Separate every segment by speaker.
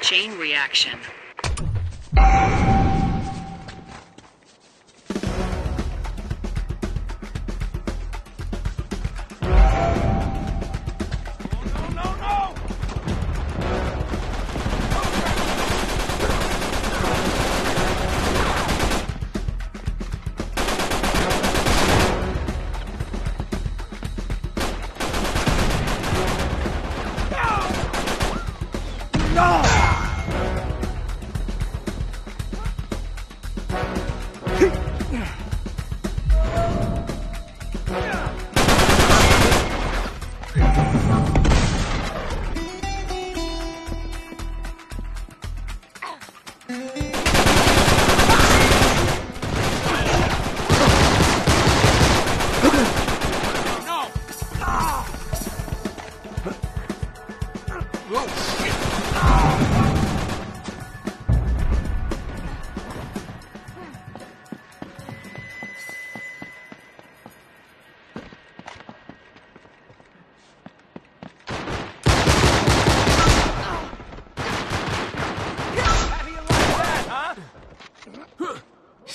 Speaker 1: Chain reaction.
Speaker 2: Yeah.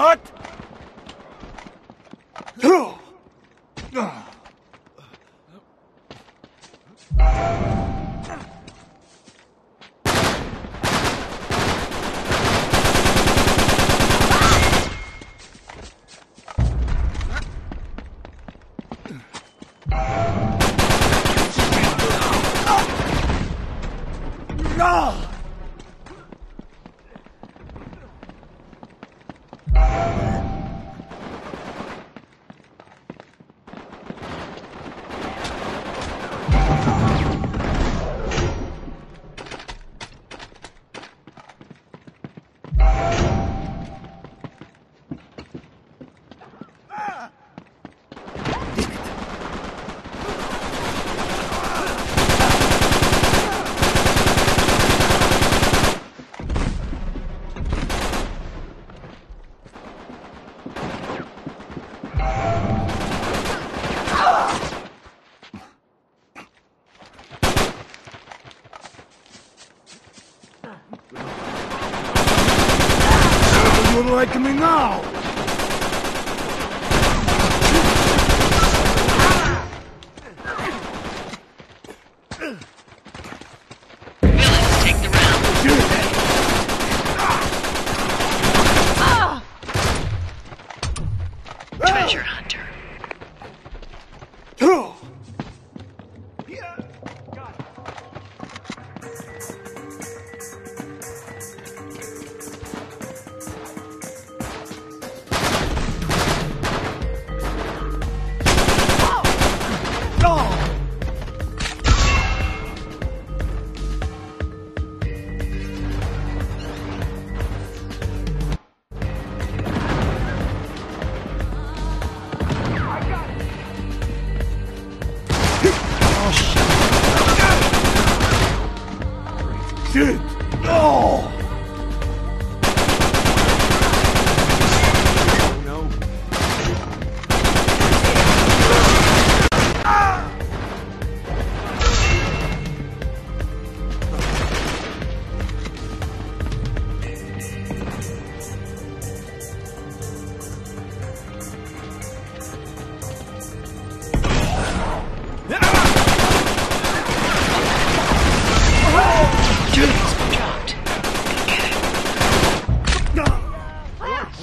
Speaker 2: got? No!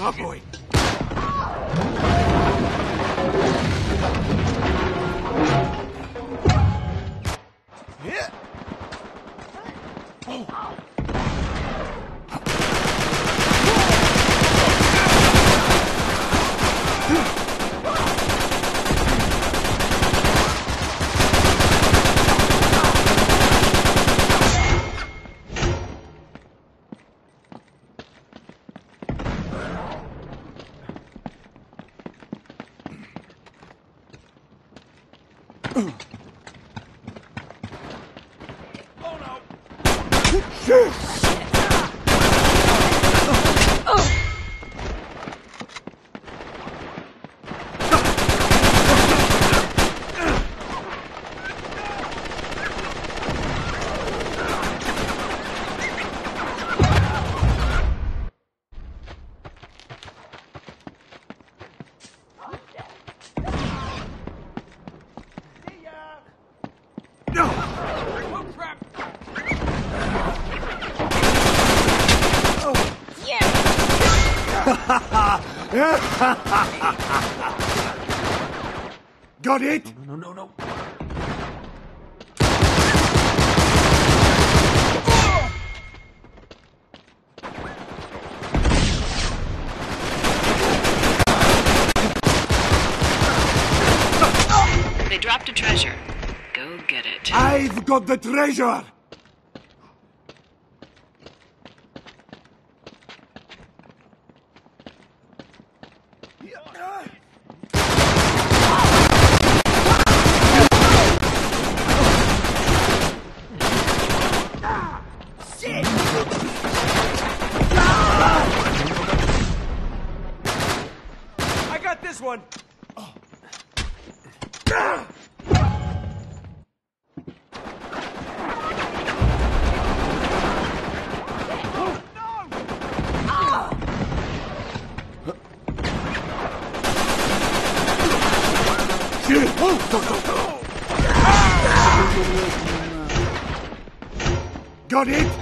Speaker 2: Oh boy. Yeah. Shit! Got it?
Speaker 3: No, no, no.
Speaker 1: They dropped a treasure. Go get it.
Speaker 2: I've got the treasure!
Speaker 3: I got this one.
Speaker 2: Oh, Got it?